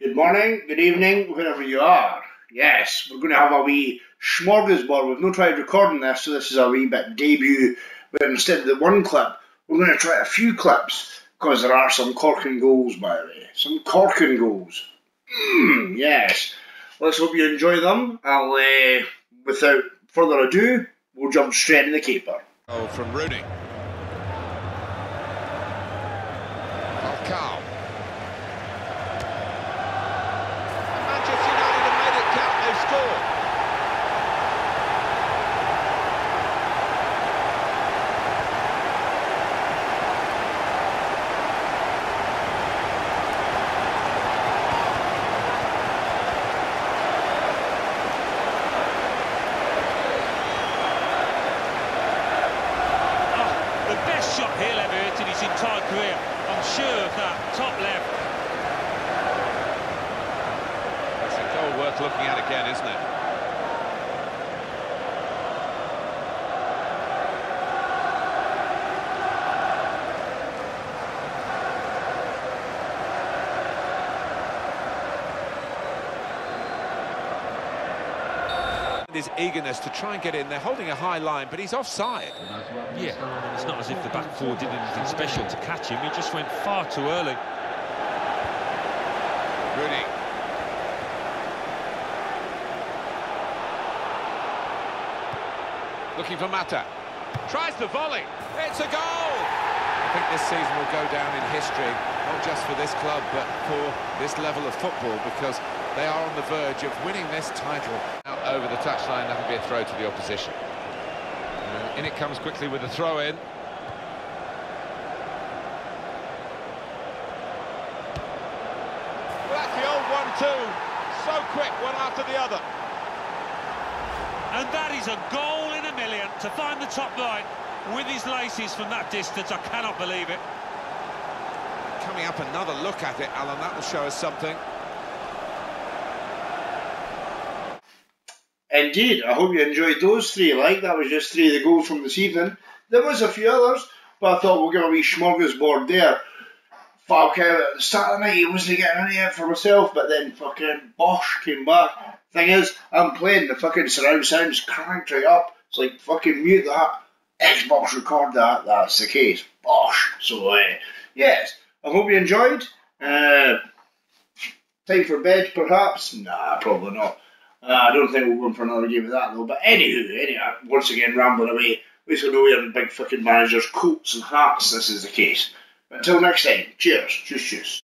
Good morning, good evening, wherever you are. Yes, we're going to have a wee smorgasbord. We've not tried recording this, so this is a wee bit debut. But instead of the one clip, we're going to try a few clips because there are some corking goals, by the way. Some corking goals. Mm, yes. Let's hope you enjoy them. I'll, uh, without further ado, we'll jump straight in the keeper. Oh, from Rooney. Falcao. Manchester United have made it count, they've scored. Oh, the best shot he'll ever hit in his entire career. I'm sure of that. Top left. It's a goal worth looking at again, isn't it? His eagerness to try and get in. They're holding a high line, but he's offside. Yeah, it's not as if the back four did anything special to catch him. He just went far too early. Rooney. Looking for Mata. Tries the volley. It's a goal! I think this season will go down in history, not just for this club, but for this level of football, because they are on the verge of winning this title. Out over the touchline, that'll be a throw to the opposition. Uh, in it comes quickly with a throw-in. Well, that's the old one-two. So quick, one after the other. And that is a goal in a million to find the top line with his laces from that distance. I cannot believe it. Coming up, another look at it, Alan. That will show us something. Indeed, I hope you enjoyed those three. Like that was just three of the goals from this evening. There was a few others, but I thought we'll give a wee smorgasbord there. Falcao at the start of the night, he wasn't getting any out for myself, but then fucking Bosch came back. Thing is, I'm playing the fucking surround sounds cranked right up. It's like fucking mute that. Xbox record that. That's the case. Bosh. So uh, yes, I hope you enjoyed. Uh, time for bed, perhaps? Nah, probably not. Uh, I don't think we're going for another game of that though. But anywho, anyhow, once again rambling away. We still know we're in big fucking managers' coats and hats. This is the case. Until next time, cheers. Cheers, cheers.